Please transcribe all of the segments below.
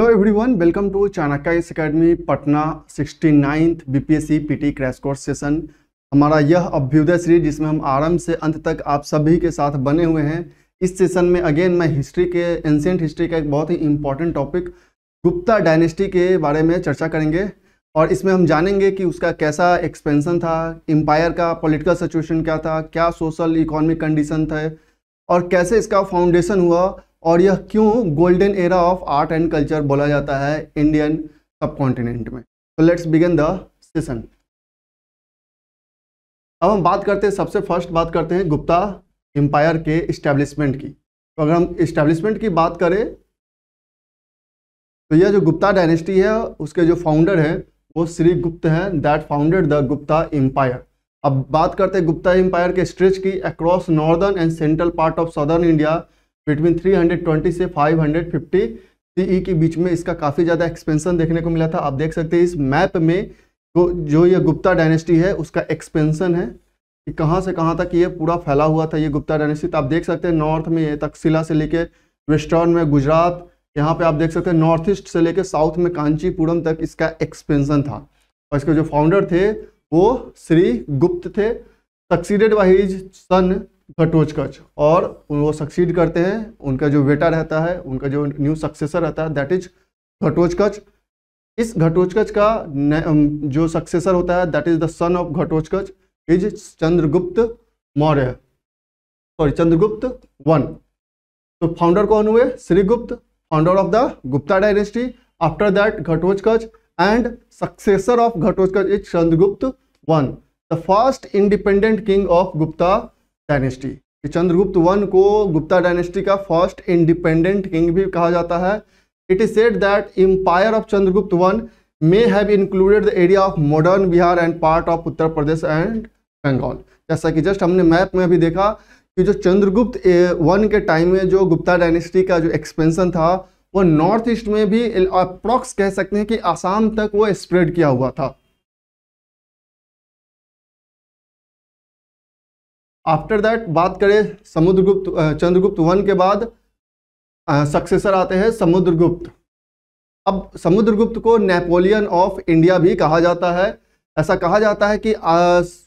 Hello everyone welcome to Chanakya academy Patna 69th BPSC PT crash course session हमारा यह Abhyuday series जिसमें हम आरंभ से अंत तक आप सभी के साथ बने हुए हैं। इस सेशन में अगेन मैं हिस्ट्री के एंशियंट हिस्ट्री का एक बहुत ही इंपॉर्टेंट टॉपिक गुप्ता डायनेस्टी के बारे में चर्चा करेंगे। और इसमें हम जानेंगे कि उसका कैसा एक्सपेंसन था एम्पायर का पॉलिटिकल सिचुएशन क्या था, क्या सोशल इकोनॉमिक कंडीशन था, और कैसे इसका फाउंडेशन हुआ और यह क्यों golden era of art and culture बोला जाता है इंडियन सब कॉन्टिनेंट में? तो लेट्स बिगिन द सेशन अब हम बात करते हैं, सबसे फ़र्स्ट बात करते हैं गुप्ता एम्पायर के इस्टेब्लिशमेंट की। तो अगर हम इस्टेब्लिशमेंट की बात करें तो यह जो गुप्ता डायनेस्टी है, उसके जो फाउंडर है, वो श्री गुप्त हैं that founded the Gupta empire अब बात करते हैं गुप्ता एम्पायर के स्ट्रेच की across northern and central part of southern India between 320 से 550 सीई e के बीच में इसका काफ़ी ज़्यादा एक्सपेंशन देखने को मिला था। आप देख सकते हैं इस मैप में तो जो ये गुप्ता डायनेस्टी है, उसका एक्सपेंशन है। कि कहाँ से कहाँ तक ये पूरा फैला हुआ था, ये गुप्ता डायनेस्टी तो आप देख सकते हैं नॉर्थ में ये तकसीला से लेके वेस्टर्न में गुजरात, यहाँ पे आप देख सकते हैं नॉर्थ ईस्ट से लेके साउथ में कांचीपुरम तक इसका एक्सपेंसन था। और इसके जो फाउंडर थे, वो श्री गुप्त थे। सक्सीडेड बाई सन घटोचकच और वो सक्सीड करते हैं, उनका जो बेटा रहता है, उनका जो न्यू सक्सेसर रहता है दैट इज़ घटोचकच इस घटोचकच का जो सक्सेसर होता है that is the son of Ghatotkacha is Chandragupta Maurya. Sorry Chandragupta one. तो फाउंडर कौन हुए? Shrigupta founder of the Gupta dynasty after that Ghatotkacha and successor of Ghatotkacha is Chandragupta one. The first independent king of Gupta dynasty. कि Chandragupta one को Gupta dynasty का first independent king भी कहा जाता है। It is said that empire of Chandragupta one may have included the area of modern Bihar and part of Uttar Pradesh and Bengal जैसा कि just हमने मैप में अभी देखा कि जो चंद्रगुप्त वन के टाइम में जो गुप्ता डायनेस्टी का जो एक्सपेंशन था, वो नॉर्थ ईस्ट में भी अप्रॉक्स कह सकते हैं कि आसाम तक वो स्प्रेड किया हुआ था। आफ्टर दैट बात करें समुद्रगुप्त चंद्रगुप्त वन के बाद सक्सेसर आते हैं समुद्रगुप्त। अब समुद्रगुप्त को नेपोलियन ऑफ़ इंडिया भी कहा जाता है। ऐसा कहा जाता है कि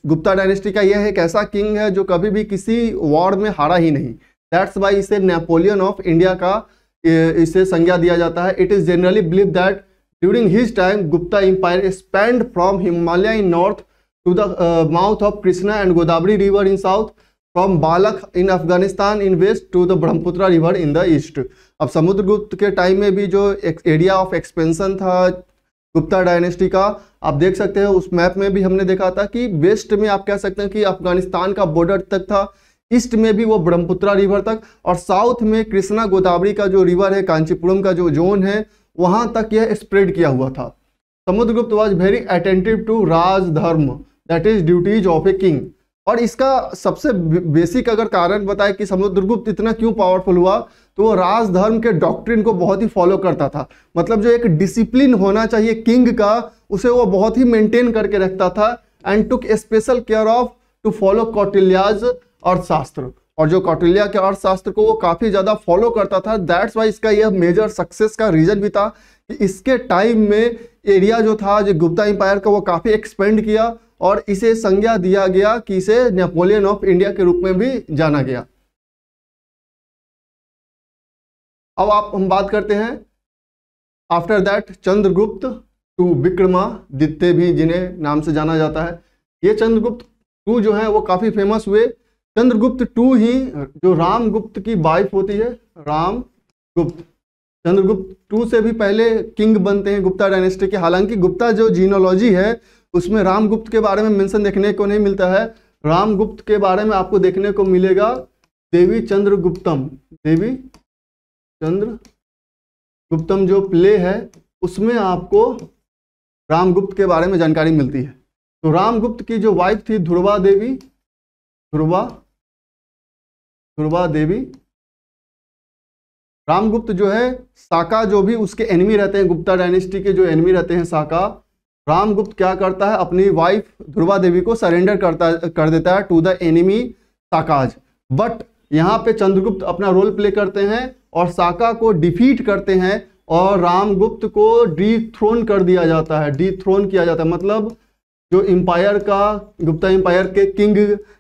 गुप्ता डायनेस्टी का यह एक ऐसा किंग है जो कभी भी किसी वॉर में हारा ही नहीं। दैट्स वाई इसे नेपोलियन ऑफ़ इंडिया का इसे संज्ञा दिया जाता है। It is generally believe that during his time Gupta empire spend from Himalaya in north to the uh, mouth of Krishna and Godavari river in south, from Balak in Afghanistan in west to the Brahmaputra river in the east. अब समुद्रगुप्त के time में भी जो area of expansion था Gupta dynasty का आप देख सकते हैं उस मैप में भी हमने देखा था कि वेस्ट में आप कह सकते हैं कि अफ़गानिस्तान का बॉर्डर तक था ईस्ट में भी वो ब्रह्मपुत्रा रिवर तक और साउथ में कृष्णा गोदावरी का जो रिवर है कांचीपुरम का जो जोन है वहाँ तक यह स्प्रेड किया हुआ था Samudragupta was very attentive to Rajdharma that is duties of a king और इसका सबसे बेसिक अगर कारण बताए कि समुद्रगुप्त इतना क्यों पावरफुल हुआ तो वो राजधर्म के डॉक्ट्रिन को बहुत ही फॉलो करता था। मतलब जो एक डिसिप्लिन होना चाहिए किंग का, उसे वो बहुत ही मेंटेन करके रखता था and took special care of to follow Kautilya's Arthashastra. और जो कौटिल्या के अर्थशास्त्र को वो काफ़ी ज़्यादा फॉलो करता था दैट्स वाई इसका यह मेजर सक्सेस का रीजन भी था कि इसके टाइम में एरिया जो था, जो गुप्ता एम्पायर का, वो काफ़ी एक्सपेंड किया। और इसे संज्ञा दिया गया कि इसे नेपोलियन ऑफ़ इंडिया के रूप में भी जाना गया। अब आप, हम बात करते हैं after that Chandragupta two Vikramaditya भी, जिन्हें नाम से जाना जाता है। ये चंद्रगुप्त टू जो है, वो काफ़ी फ़ेमस हुए। चंद्रगुप्त टू ही, जो रामगुप्त की वाइफ होती है, रामगुप्त। चंद्रगुप्त टू से भी पहले किंग बनते हैं, गुप्ता डायनेस्टी के। हालाँकि गुप्ता जो जीनोलॉजी है उसमें रामगुप्त के बारे में मेंशन देखने को नहीं मिलता है। रामगुप्त के बारे में आपको देखने को मिलेगा देवी चंद्र गुप्तम देवी चंद्र गुप्तम जो प्ले है, उसमें आपको रामगुप्त के बारे में जानकारी मिलती है। तो रामगुप्त की जो वाइफ थी, ध्रुवा देवी, ध्रुवा ध्रुवा देवी, रामगुप्त जो है, साका जो भी उसके एनिमी रहते हैं, गुप्ता डायनेस्टी के जो एनिमी रहते हैं साका रामगुप्त क्या करता है? अपनी वाइफ ध्रुवा देवी को सरेंडर करता, कर देता है to the enemy Sakas. But यहाँ पे चंद्रगुप्त अपना रोल प्ले करते हैं और साका को डिफीट करते हैं और रामगुप्त को डी थ्रोन कर दिया जाता है। डी थ्रोन किया जाता है। मतलब जो एम्पायर का, गुप्ता एम्पायर के किंग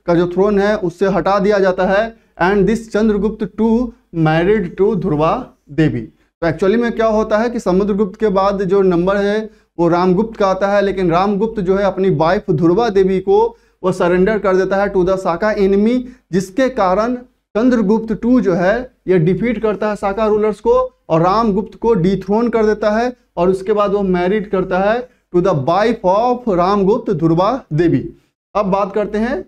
का जो थ्रोन है, उससे हटा दिया जाता है। And this Chandragupta two married to Dhruva Devi. तो एक्चुअली में क्या होता है कि समुद्रगुप्त के बाद जो नंबर है वो रामगुप्त का आता है, लेकिन रामगुप्त जो है अपनी वाइफ ध्रुवा देवी को वो सरेंडर कर देता है टू द साका एनिमी जिसके कारण चंद्रगुप्त टू जो है, ये डिफीट करता है साका रूलर्स को और रामगुप्त को डिथ्रोन कर देता है और उसके बाद वो मैरिड करता है to the wife of Ramagupta Dhruva Devi. अब बात करते हैं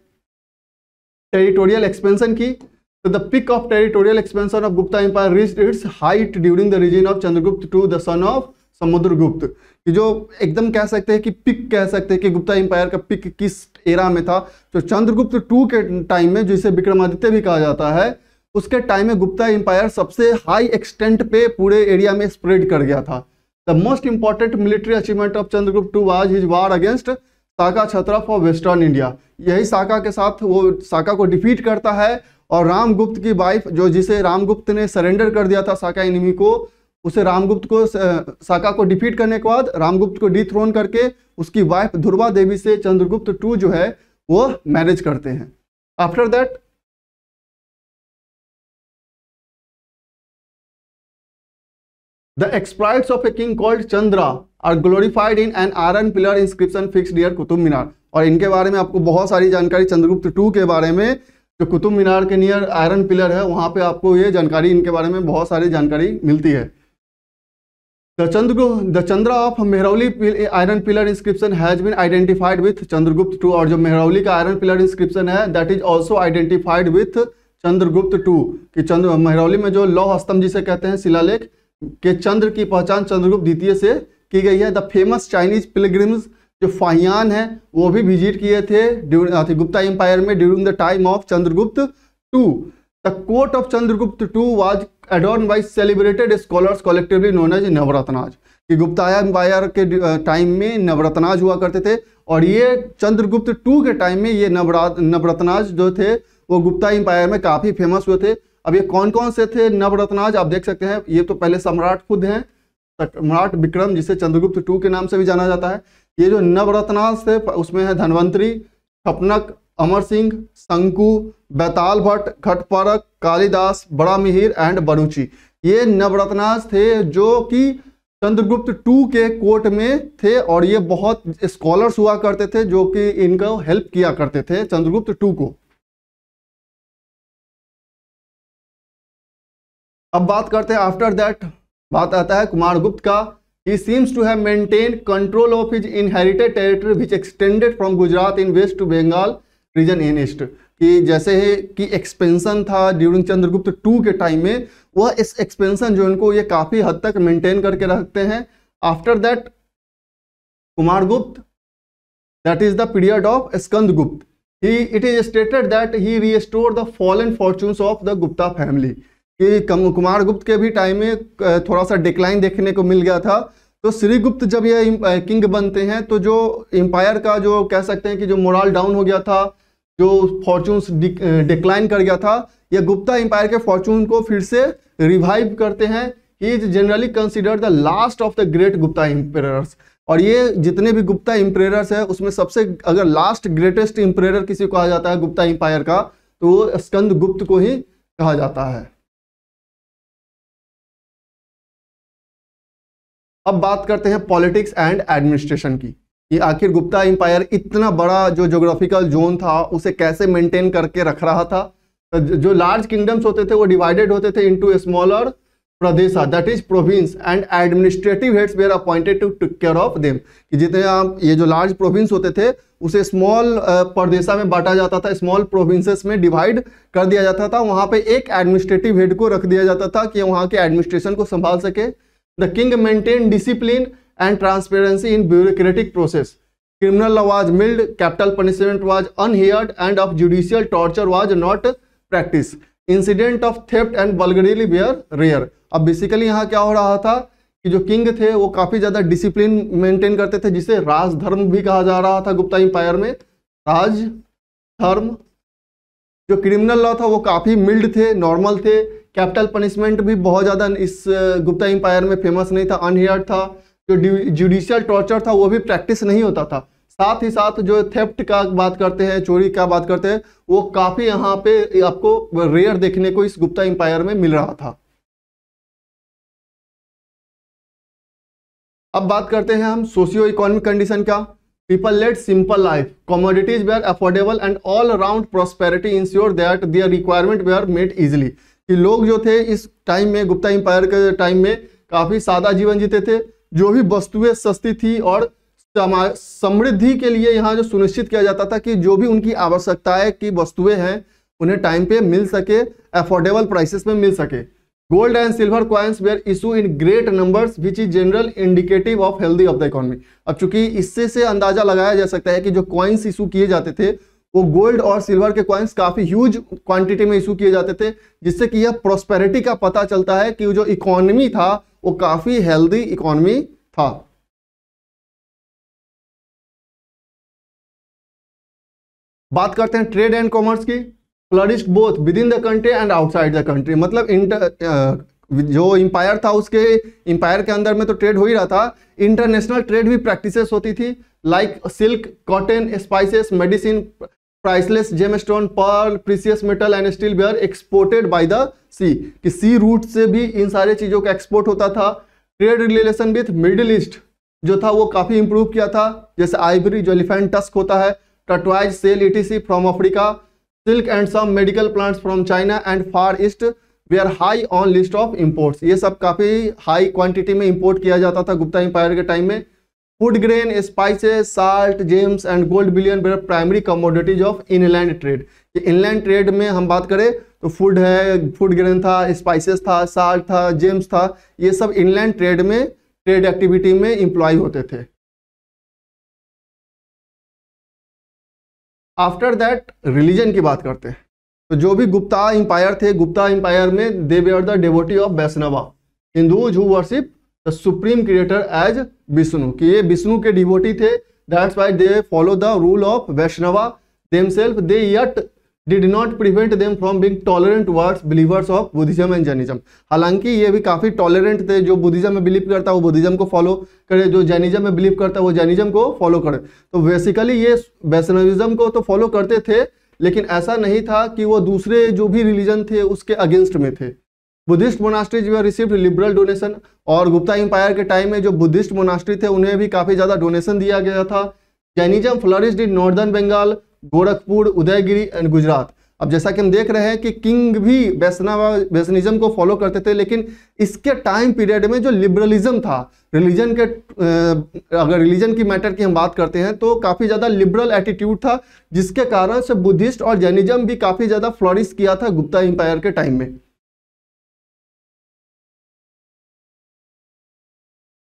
टेरिटोरियल एक्सपेंशन की। तो the peak of territorial expansion of Gupta empire reach its height during the region of Chandragupta two the son of Samudragupta कि जो एकदम कह सकते हैं कि पिक कह सकते हैं कि गुप्ता एम्पायर का पिक किस एरा में था तो चंद्रगुप्त टू के टाइम में, जिसे विक्रमादित्य भी कहा जाता है, उसके टाइम में गुप्ता एम्पायर सबसे हाई एक्सटेंट पे पूरे एरिया में स्प्रेड कर गया था। The most important military achievement of Chandragupta two was his war against Saka Chhatra for western India यही साका के साथ वो साका को डिफीट करता है, और रामगुप्त की वाइफ जो जिसे रामगुप्त ने सरेंडर कर दिया था साका एनिमी को उसे रामगुप्त को साका को डिफीट करने के बाद रामगुप्त को डिथ्रोन करके उसकी वाइफ ध्रुवा देवी से चंद्रगुप्त टू जो है, वो मैरिज करते हैं। After that The exploits of a king called Chandra are glorified in an iron pillar inscription fixed near Qutub Minar. और इनके बारे में आपको बहुत सारी जानकारी चंद्रगुप्त टू के बारे में, जो कुतुब मीनार के नियर आयरन पिलर है, वहाँ पे आपको ये जानकारी, इनके बारे में बहुत सारी जानकारी मिलती है। The Chandra the Chandra of Mehrauli iron pillar inscription has been identified with Chandragupta two और जो मेहरौली का आयरन पिलर इंस्क्रिप्शन है that is also identified with Chandragupta two कि चंद्र, मेहरौली में जो लौह स्तंभ जिसे कहते हैं, शिलालेख, के चंद्र की पहचान चंद्रगुप्त द्वितीय से की गई है। द फ़ेमस चाइनीज़ पिलग्रिम्स जो फाहियान है, वो भी विज़िट किए थे गुप्ता एम्पायर में during the time of Chandragupta two the court of Chandragupta two was adorn by celebrated scholars collectively known as Navratnas कि गुप्ता एम्पायर के टाइम में नवरत्नाज हुआ करते थे और ये चंद्रगुप्त टू के टाइम में ये नवरत्नाज जो थे, वो गुप्ता एम्पायर में काफ़ी फ़ेमस हुए थे। अब ये कौन कौन से थे नवरत्नाज आप देख सकते हैं, ये तो पहले सम्राट खुद हैं सम्राट विक्रम, जिसे चंद्रगुप्त टू के नाम से भी जाना जाता है। ये जो नवरत्नाज थे, उसमें है धनवंतरी खपनक अमर सिंह, शंकु, बैताल भट्ट खटपरक कालिदास, बड़ा मिहिर एंड बरुचि ये नवरत्नाज थे जो कि चंद्रगुप्त टू के कोर्ट में थे और ये बहुत स्कॉलर्स हुआ करते थे जो कि इनको हेल्प किया करते थे चंद्रगुप्त टू को। अब बात करते हैं आफ्टर दैट बात आता है कुमार गुप्त का। He seems to have maintain control of his inherited territory which extended from Gujarat in west to Bengal region in east कि जैसे है कि एक्सपेंशन था ड्यूरिंग चंद्रगुप्त टू के टाइम में, वह इस एक्सपेंशन जो इनको ये काफ़ी हद तक मेंटेन करके रखते हैं। After that Kumar Gupta that is the period of Skanda Gupta he it is stated that he restore the fallen fortunes of the Gupta family कि कुमार गुप्त के भी टाइम में थोड़ा सा डिक्लाइन देखने को मिल गया था। तो श्री गुप्त जब ये किंग बनते हैं तो जो एम्पायर का जो कह सकते हैं कि जो मोरल डाउन हो गया था जो फॉर्चून डिक्लाइन कर गया था, ये गुप्ता एम्पायर के फॉर्चून को फिर से रिवाइव करते हैं। He is generally consider the last of the great Gupta emperors और ये जितने भी गुप्ता इम्पेरर्स है, उसमें सबसे अगर लास्ट ग्रेटेस्ट इम्पेरर किसी को कहा जाता है, गुप्ता एम्पायर का तो वो स्कंद गुप्त को ही कहा जाता है। अब बात करते हैं पॉलिटिक्स एंड एडमिनिस्ट्रेशन की। कि आखिर गुप्ता एम्पायर इतना बड़ा जो जोग्राफिकल जोन था, उसे कैसे मेंटेन करके रख रहा था? तो जो लार्ज किंगडम्स होते थे, वो डिवाइडेड होते थे into smaller pradesh that is province and administrative heads were appointed to take care of them कि जितने आप, ये जो लार्ज प्रोविंस होते थे, उसे स्मॉल प्रदेशा में बांटा जाता था स्मॉल प्रोविंसेस में डिवाइड कर दिया जाता था। वहाँ पे एक एडमिनिस्ट्रेटिव हेड को रख दिया जाता था कि वहाँ के एडमिनिस्ट्रेशन को संभाल सके। The king maintain discipline and transparency in bureaucratic process criminal law was mild capital punishment was unheard and of judicial torture was not practice incident of theft and burglary were rare अब basically यहाँ क्या हो रहा था कि जो king थे, वो काफ़ी ज़्यादा डिसिप्लिन मेंटेन करते थे, जिसे राजधर्म भी कहा जा रहा था गुप्ता एम्पायर में। राज धर्म, जो क्रिमिनल लॉ था, वो काफ़ी मिल्ड थे नॉर्मल थे। कैपिटल पनिशमेंट भी बहुत ज़्यादा इस, गुप्ता एम्पायर में फ़ेमस नहीं था अनहेयर्ड था। जो जुडिशियल टॉर्चर था, वो भी प्रैक्टिस नहीं होता था। साथ ही साथ जो थेफ्ट का बात करते हैं, चोरी का बात करते हैं, वो काफ़ी यहाँ पे आपको रेयर देखने को इस गुप्ता एम्पायर में मिल रहा था। अब बात करते हैं हम सोशियो इकोनॉमिक कंडीशन का। People led simple life commodities were affordable and all around prosperity ensure that their requirement were made easily कि लोग जो थे, इस टाइम में, गुप्ता एम्पायर के टाइम में काफ़ी सादा जीवन जीते थे। जो भी वस्तुएँ सस्ती थी और समृद्धि के लिए यहाँ जो सुनिश्चित किया जाता था कि जो भी उनकी आवश्यकताएँ की वस्तुएँ हैं, उन्हें टाइम पे मिल सके अफोर्डेबल प्राइसेस में मिल सके। Gold and silver coins were issue in great numbers which is general indicative of healthy of the economy अब चूँकि इससे से अंदाज़ा लगाया जा सकता है कि जो कॉइन्स इशू किए जाते थे, वो गोल्ड और सिल्वर के कॉइन्स काफ़ी ह्यूज क्वांटिटी में इशू किए जाते थे, जिससे कि यह प्रोस्पेरिटी का पता चलता है कि जो इकोनॉमी था वो काफ़ी हेल्दी इकोनॉमी था। बात करते हैं ट्रेड एंड कॉमर्स की। Flourish both within the country and outside the country मतलब इंटर जो इंपायर था उसके इंपायर के अंदर में तो ट्रेड हो ही रहा था। इंटरनेशनल ट्रेड भी प्रैक्टिसेस होती थी। Like silk cotton spices medicine priceless gem stone pearl precious metal and steel were exported by the sea कि सी रूट से भी इन सारे चीज़ों का एक्सपोर्ट होता था। Trade relation with middle east जो था वो काफ़ी इंप्रूव किया था। जैसे आइवरी जो एलिफेंट टस्क होता है tortoise shell ETC from Africa silk and some medical plants from China and far east they are high on list of imports ये सब काफ़ी हाई क्वांटिटी में इम्पोर्ट किया जाता था गुप्ता इंपायर के टाइम में। Food grain spices salt gems and gold bullion were primary commodities of inland trade inland trade में हम बात करें तो फ़ूड है फ़ूड ग्रेन था स्पाइसेस था साल्ट था जेम्स था, ये सब इनलैंड ट्रेड में ट्रेड एक्टिविटी में इंप्लॉय होते थे। आफ्टर दैट रिलीजन की बात करते हैं। तो जो भी गुप्ता इंपायर थे, गुप्ता इंपायर में they were the devotee of Vaishnava Hindus who worship the supreme creator as Vishnu कि ये विष्णु के डिवोटी थे। That's why they follow the rule of Vaishnava themselves they yet did not prevent them from being tolerant towards believers of Buddhism and Jainism हालाँकि ये भी काफ़ी tolerant थे, जो बुद्धिज्म में बिलीव करता है वो बुद्धिज्म को फॉलो करे। जो जैनिज्म में बिलीव करता है वो जैनिज्म को फॉलो करे। तो बेसिकली ये वैष्णविज्म को तो फॉलो करते थे, लेकिन ऐसा नहीं था कि वो दूसरे जो भी रिलीजन थे, उसके अगेंस्ट में थे। Buddhist monasteries they received liberal donation और गुप्ता एम्पायर के टाइम में जो बुद्धिस्ट मोनास्ट्री थे, उन्हें भी काफ़ी ज़्यादा डोनेशन दिया गया था। Jainism flourished in northern Bengal, Gorakhpur, Udayagiri and Gujarat. अब जैसा कि हम देख रहे हैं कि किंग भी वैष्णव, वैष्णिज्म को फॉलो करते थे, लेकिन इसके टाइम पीरियड में जो लिबरलिज्म था रिलीजन के अगर रिलीजन की मैटर की हम बात करते हैं तो काफ़ी ज़्यादा लिबरल एटीट्यूड था, जिसके कारण से बुद्धिस्ट और जैनिज्म भी काफ़ी ज़्यादा फ्लोरिश किया था गुप्ता एम्पायर के टाइम में।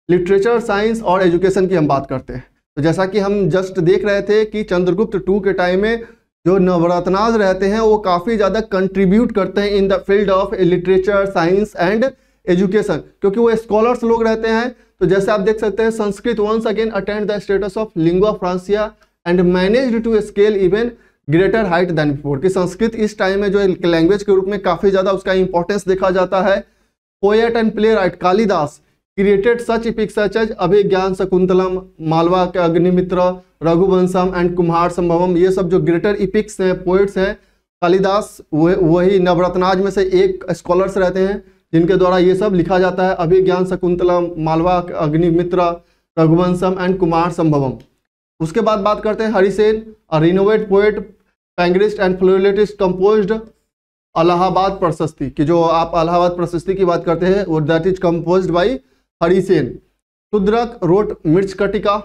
लिटरेचर, साइंस और एजुकेशन की हम बात करते हैं। तो जैसा कि हम जस्ट देख रहे थे कि चंद्रगुप्त टू के टाइम में जो नवरत्नाज रहते हैं, वो काफ़ी ज़्यादा कंट्रीब्यूट करते हैं in the field of literature science and education क्योंकि वो स्कॉलर्स लोग रहते हैं। तो जैसे आप देख सकते हैं, Sanskrit once again attained the status of lingua franca and manage to scale even greater height than before कि संस्कृत इस टाइम में जो लैंग्वेज के रूप में काफ़ी ज़्यादा उसका इंपॉर्टेंस देखा जाता है। Poet and playwright Kalidasa created such such as Abhijnana Shakuntalam Malwa के अग्निमित्र रघुवंशम एंड कुम्हार संभवम ये सब जो ग्रेटर इपिक्स हैं पोइट्स हैं कालिदास वही नवरत्नाज में से एक स्कॉलर्स रहते हैं, जिनके द्वारा ये सब लिखा जाता है अभिज्ञान शकुंतलम मालवा अग्निमित्र रघुवंशम एंड कुमार संभवम उसके बाद बात करते हैं Harisena a renowned poet panegyrist and फ्लोरिटिस्ट compose Allahabad Prashasti की जो आप अलाहाबाद प्रशस्ति की बात करते हैं, वो that is compose by Harisena, Shudraka, wrote, Mrichchhakatika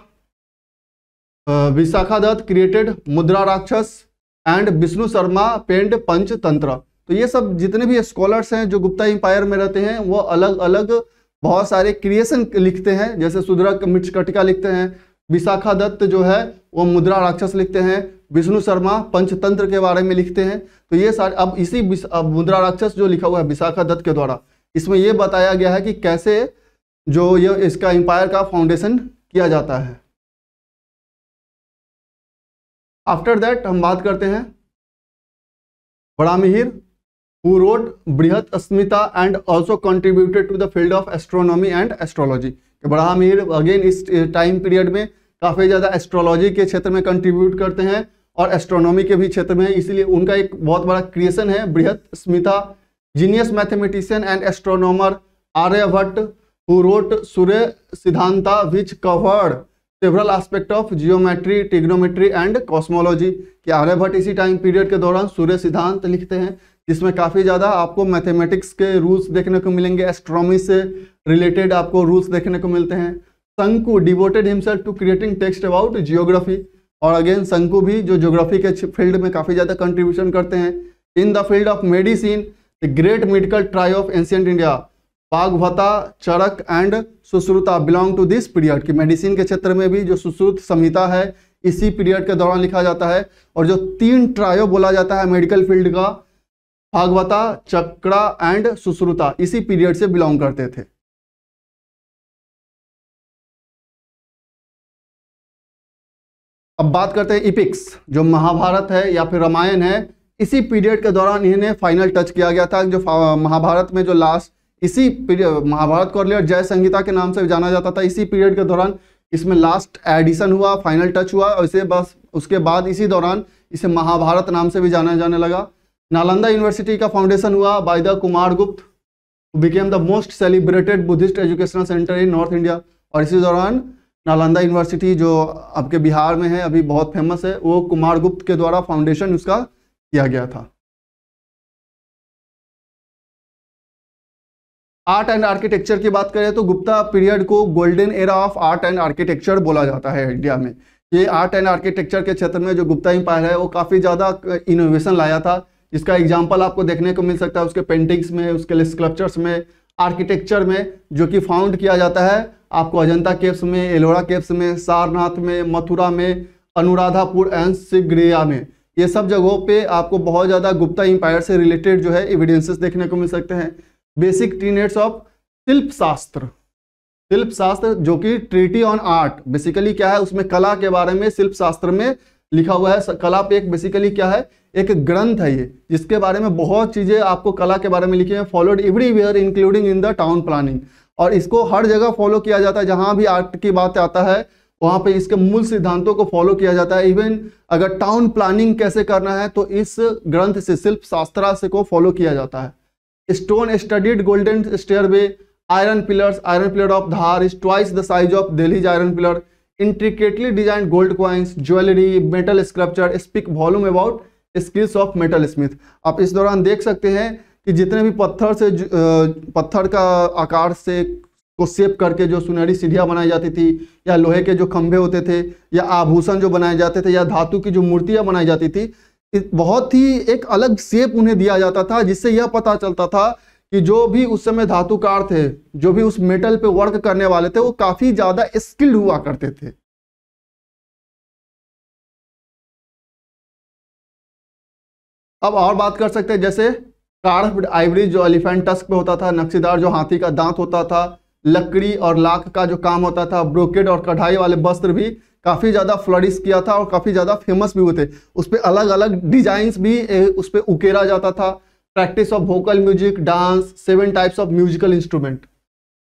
Vishakhadatta created, Mudrarakshasa, and Vishnu Sharma, penned, Panchatantra. तो ये सब जितने भी स्कॉलर्स हैं, जो गुप्ता एम्पायर में रहते हैं, वो अलग अलग बहुत सारे क्रिएशन लिखते हैं, जैसे सुद्रक मिर्च कटिका लिखते हैं विशाखा दत्त जो है, वो मुद्रा राक्षस लिखते हैं, विष्णु शर्मा पंचतंत्र के बारे में लिखते हैं। तो ये सारे, अब इसी अब मुद्रा राक्षस जो लिखा हुआ है विशाखा दत्त के द्वारा, इसमें यह बताया गया है कि कैसे जो ये इसका एम्पायर का फाउंडेशन किया जाता है। आफ्टर दैट हम बात करते हैं Varahamihira who wrote Brihat Asmita and also contributed to the field of astronomy and astrology. ब्राह्मीर अगेन इस टाइम पीरियड में काफ़ी ज़्यादा एस्ट्रोलॉजी के क्षेत्र में कंट्रीब्यूट करते हैं और एस्ट्रोनॉमी के भी क्षेत्र में इसलिए उनका एक बहुत बड़ा क्रिएशन है, Brihat Samhita genius mathematician and astronomer Aryabhatta who wrote Surya Siddhanta, which covered several aspect of geometry trigonometry and cosmology कि आर्यभट्ट इसी टाइम पीरियड के दौरान सूर्य सिद्धांत लिखते हैं, जिसमें काफ़ी ज़्यादा आपको मैथमेटिक्स के रूल्स देखने को मिलेंगे एस्ट्रोनॉमी से रिलेटेड आपको रूल्स देखने को मिलते हैं। Shanku devoted himself to creating text about geography और अगेन शंकु भी जो ज्योग्राफी के फ़ील्ड में काफ़ी ज़्यादा कंट्रीब्यूशन करते हैं। In the field of medicine the great medical trio of ancient India Vagbhata Charaka and Sushruta belong to this period की मेडिसिन के क्षेत्र में भी जो सुश्रुत संहिता है, इसी पीरियड के दौरान लिखा जाता है और जो तीन ट्रायो बोला जाता है मेडिकल फ़ील्ड का, भागवता, चक्रा एंड सुश्रुता, इसी पीरियड से बिलोंग करते थे। अब बात करते हैं इपिक्स जो महाभारत है या फिर रामायण है, इसी पीरियड के दौरान इन्हें फाइनल टच किया गया था, जो महाभारत में जो लास्ट इसी महाभारत को अर्लियर जय संगीता के नाम से जाना जाता था। इसी पीरियड के दौरान इसमें लास्ट एडिशन हुआ फाइनल टच हुआ, और इसे बस, उसके बाद इसी दौरान इसे महाभारत नाम से भी जाना जाने लगा। नालंदा यूनिवर्सिटी का फाउंडेशन हुआ by the Kumara Gupta became the most celebrated Buddhist educational centre in north India और इसी दौरान नालंदा यूनिवर्सिटी जो आपके बिहार में है, अभी बहुत फ़ेमस है, वो कुमार गुप्त के द्वारा फाउंडेशन उसका किया गया था। आर्ट एंड आर्किटेक्चर की बात करें तो गुप्ता पीरियड को golden era of art and architecture बोला जाता है इंडिया में। ये आर्ट एंड आर्किटेक्चर के क्षेत्र में जो गुप्ता एम्पायर है, वो काफ़ी ज़्यादा इनोवेशन लाया था। इसका एग्ज़ाम्पल आपको देखने को मिल सकता है उसके पेंटिंग्स में, उसके स्कल्पचर्स में, आर्किटेक्चर में, जो कि फाउंड किया जाता है। आपको अजंता केव्स में, एलोरा केव्स में, सारनाथ में, मथुरा में, अनुराधापुर एंड सिग्रिया में। ये सब जगहों पे आपको बहुत ज़्यादा गुप्ता एम्पायर से रिलेटेड जो है एविडेंसेस देखने को मिल सकते हैं। बेसिक टीनेट्स ऑफ़ शिल्प शास्त्र शिल्प शास्त्र जो कि ट्रीटी ऑन आर्ट। बेसिकली क्या है? उसमें कला के बारे में शिल्प शास्त्र में लिखा हुआ है। कला पे एक बेसिकली क्या है? एक ग्रंथ है ये, जिसके बारे में बहुत चीज़ें आपको कला के बारे में लिखी है followed everywhere including in the town planning और इसको हर जगह फॉलो किया जाता है। जहाँ भी आर्ट की बात आता है, वहाँ पे इसके मूल सिद्धांतों को फॉलो किया जाता है। इवन अगर टाउन प्लानिंग कैसे करना है तो इस ग्रंथ से शिल्प शास्त्रा से को फॉलो किया जाता है। Stone studded golden stairway iron pillars iron pillar of Dhar is twice the size of Delhi iron pillar intricately designed gold coins, jewelry, metal sculpture speak volume about skills of metal smith. आप इस दौरान देख सकते हैं कि जितने भी पत्थर से पत्थर का आकार से को सेप करके जो सुनहरी सीढ़ियाँ बनाई जाती थी या लोहे के जो खंभे होते थे या आभूषण जो बनाए जाते थे या धातु की जो मूर्तियाँ बनाई जाती थी बहुत ही एक अलग सेप उन्हें दिया जाता था, जिससे यह पता चलता था कि जो भी उस समय धातुकार थे, जो भी उस मेटल पे वर्क करने वाले थे, वो काफ़ी ज़्यादा स्किल्ड हुआ करते थे। अब और बात कर सकते हैं, जैसे कार्ड आइवरी जो एलिफेंट टस्क पे होता था, नक्शीदार जो हाथी का दांत होता था, लकड़ी और लाख का जो काम होता था ब्रोकेड और कढ़ाई वाले वस्त्र भी काफ़ी ज़्यादा फ्लरिश किया था और काफ़ी ज़्यादा फ़ेमस भी हुए थे। उस पर अलग अलग डिजाइंस भी उस पर उकेरा जाता था। Practice of vocal music, dance, seven types of musical instrument.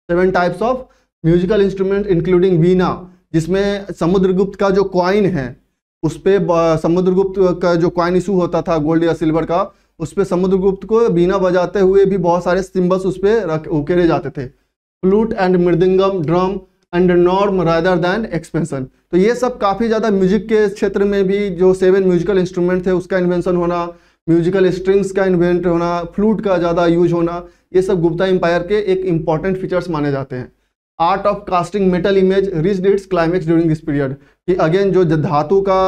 Seven types of musical instrument, including veena जिसमें समुद्रगुप्त का जो क्वाइन है, उस पर समुद्रगुप्त का जो क्वाइन इशू होता था गोल्ड या सिल्वर का, उस पर समुद्रगुप्त को बीना बजाते हुए भी बहुत सारे सिम्बल्स उस पर रख, उकेरे जाते थे। Flute and mridangam drum and norm rather than expansion तो ये सब काफ़ी ज़्यादा म्यूज़िक के क्षेत्र में भी जो सेवन म्यूजिकल इंस्ट्रूमेंट थे, उसका इन्वेंशन होना म्यूजिकल स्ट्रिंग्स का इन्वेंट होना फ्लूट का ज़्यादा यूज़ होना, ये सब गुप्ता एम्पायर के एक इंपॉर्टेंट फीचर्स माने जाते हैं। Art of casting metal image reach its climax during this period कि अगेन जो धातु का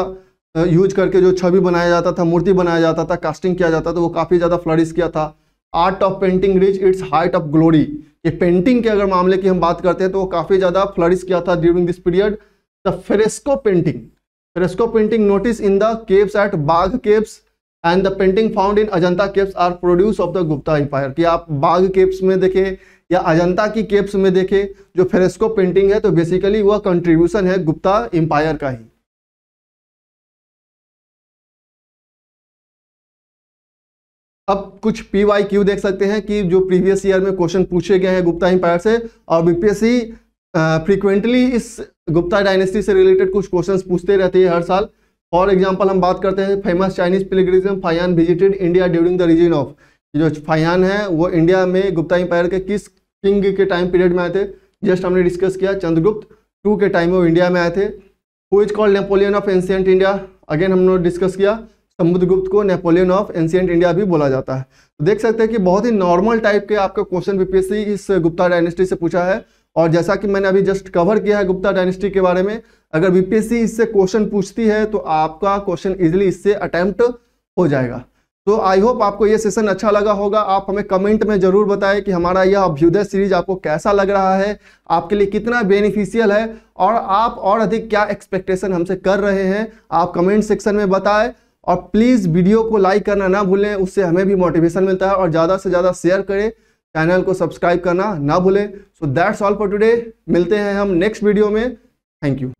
यूज़ करके जो छवि बनाया जाता था, मूर्ति बनाया जाता था कास्टिंग किया जाता था, वो काफ़ी ज़्यादा फ्लरिश किया था। Art of painting reach its height of glory. ये पेंटिंग के अगर मामले की हम बात करते हैं तो वो काफ़ी ज़्यादा फ्लरिश किया था during this period the fresco painting fresco painting notice in the caves eight बाघ caves and the painting found in Ajanta caves are produce of the Gupta empire कि आप बाघ केप्स में देखें या अजंता की केप्स में देखें, जो फेरेस्को पेंटिंग है तो बेसिकली वह कंट्रीब्यूशन है गुप्ता एम्पायर का ही। अब कुछ पी वाई क्यू देख सकते हैं कि जो प्रीवियस ईयर में क्वेश्चन पूछे गए हैं गुप्ता एम्पायर से, और बीपीएससी फ्रीक्वेंटली इस गुप्ता डायनेस्टी से रिलेटेड कुछ क्वेश्चंस पूछते रहते हैं हर साल। फॉर एग्जांपल हम बात करते हैं famous Chinese pilgrim Fahien visited India during the reign of जो फायान है, वो इंडिया में गुप्ता एम्पायर के किस किंग के टाइम पीरियड में आए थे? जस्ट हमने डिस्कस किया चंद्रगुप्त टू के टाइम में वो इंडिया में आए थे। Who is called Napoleon of ancient India again हमने डिस्कस किया। समुद्रगुप्त को नेपोलियन ऑफ़ एंशियंट इंडिया भी बोला जाता है। तो देख सकते हैं कि बहुत ही नॉर्मल टाइप के आपका क्वेश्चन बीपीएससी इस गुप्ता डायनेस्टी से पूछा है। और जैसा कि मैंने अभी जस्ट कवर किया है गुप्ता डायनेस्टी के बारे में, अगर बीपीएससी इससे क्वेश्चन पूछती है तो आपका क्वेश्चन इजिली इससे अटैम्प्ट हो जाएगा। तो आई होप आपको ये सेशन अच्छा लगा होगा। आप हमें कमेंट में ज़रूर बताएँ कि हमारा यह अभ्युदय सीरीज़ आपको कैसा लग रहा है, आपके लिए कितना बेनिफिशियल है, और आप और अधिक क्या एक्सपेक्टेशन हमसे कर रहे हैं, आप कमेंट सेक्शन में बताएँ। और प्लीज़ वीडियो को लाइक करना ना भूलें, उससे हमें भी मोटिवेशन मिलता है और ज़्यादा से ज़्यादा शेयर करें चैनल को सब्सक्राइब करना ना भूलें। So that's all for today मिलते हैं हम नेक्स्ट वीडियो में। Thank you